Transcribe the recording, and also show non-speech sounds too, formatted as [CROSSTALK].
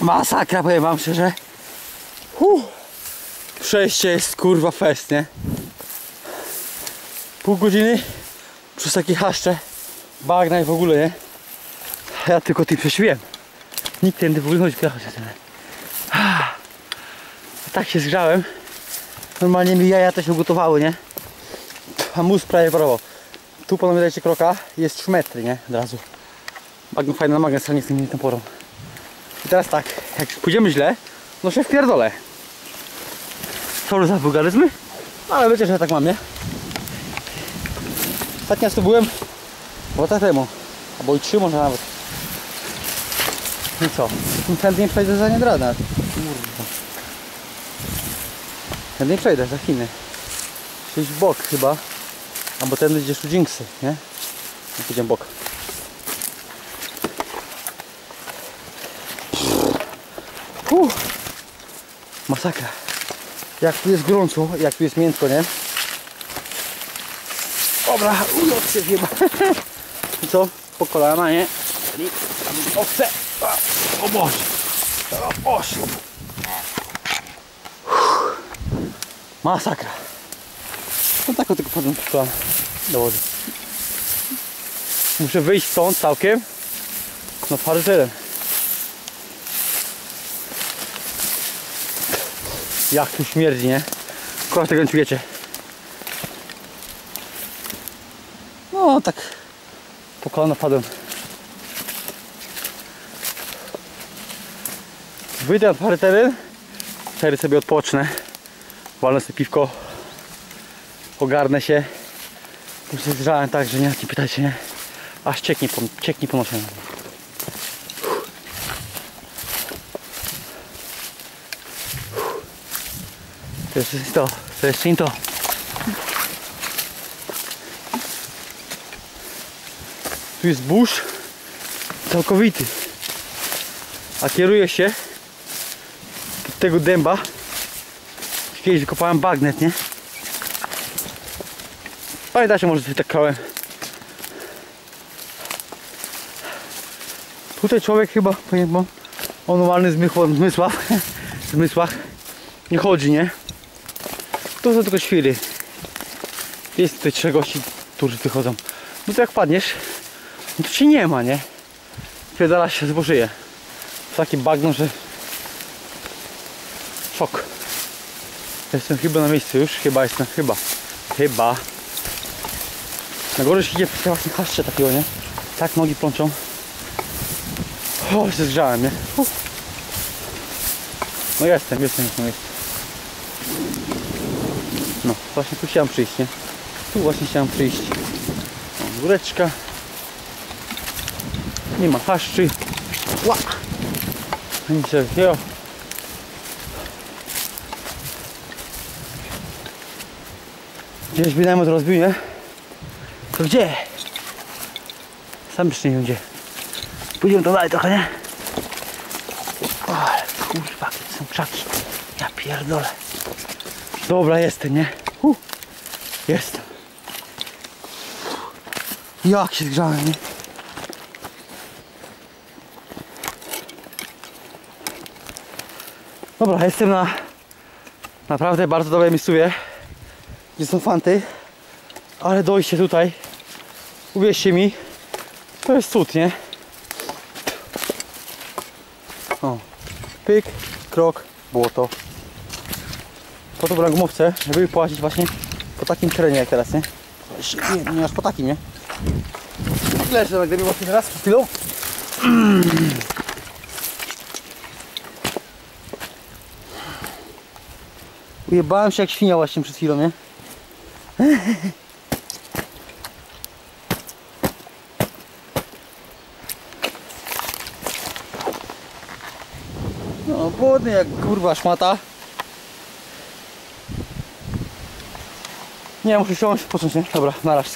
Masakra, powiem wam szczerze. Huh. Przejście jest kurwa fest, nie? Pół godziny przez takie haszcze, bagna i w ogóle, nie? Ja tylko tym przeświłem. Nikt tędy w ogóle chodzi jechać. Tak się zgrzałem. Normalnie mi jaja też ugotowały, nie? A mus prawie parował. Tu panowie dajcie kroka, jest 3 metry, nie? Od razu. Bagno fajny na magnes, ale nie z tym tą porą. I teraz tak, jak pójdziemy źle, no się wpierdolę. Co za wulgaryzmy? No, ale wiecie, że tak mam, nie? Ostatni raz tu byłem lata temu. Albo i trzy może nawet. No co? Tym chętnie przejdę za Niedrada. Kurwa. Chętnie przejdę za Chiny. Gdzieś w bok chyba. Albo ten gdzieś u Jinxy, nie? No, Pójdziemy bok. Uff. Masakra. Jak tu jest gorąco, jak tu jest miętko, nie? Dobra, ulot się chyba. [LAUGHS] Co? Po kolana, nie? I owce. O Boże. O Boże. Masakra. No tak, o tylko potem po kolana do wody. Muszę wyjść stąd całkiem na parę Jak tu śmierdzi, nie? Koło tego nie czujecie. No tak po kolana padłem. Wyjdę na parę teren, cztery sobie odpocznę, walnę sobie piwko, ogarnę się. Już się tak, że nie, nie pytajcie, nie? Aż cieknie, po, cieknie. To jeszcze nie to, to jeszcze nie to. Tu jest burz całkowity. A kieruje się od tego dęba. Kiedyś wykopałem bagnet, nie? Pamiętacie może sobie tak kałem. Tutaj człowiek chyba, powiem wam, o normalny zmysł, zmysłach, [LAUGHS] zmysłach nie chodzi, nie? To są tylko świry. Jest tutaj trzech gości, którzy tu chodzą. No to jak padniesz, no to cię nie ma, nie? Pierdala się zbożyje. W takim bagno, że... Szok. Jestem chyba na miejscu już, chyba jestem, chyba. Chyba. Na górze się idzie właśnie haszcze takiego, nie? Tak nogi plączą. O, się zgrzałem, nie? Uf. No jestem, jestem, jestem, jestem. No, właśnie tu chciałem przyjść, nie? Tu właśnie chciałem przyjść. Góreczka. Nie ma haszczy. Ła! Nic takiego. Gdzieś wydajmy to rozbił, nie? To gdzie? Sam jeszcze nie wiem gdzie. Pójdziemy to dalej trochę, nie? O, ale kurwa, jakie są krzaki. Ja pierdolę. Dobra, jestem, nie? Uh, jestem. Jak się zgrzałem, nie? Dobra, jestem na naprawdę bardzo dobrej miejscowie, gdzie są fanty, ale dojście tutaj, uwierzcie mi, to jest cud, nie? O, pyk, krok, błoto. Po to żeby płacić właśnie po takim terenie jak teraz, nie? Nie, nie aż po takim, nie? Leżę na gdyby właśnie teraz przed chwilą. [CLEARS THROAT] Ujebałem się jak świnia właśnie przed chwilą, nie? [LAUGHS] No, głodny jak kurwa szmata. Nie, muszę siąść, począć, nie? Dobra, na razie.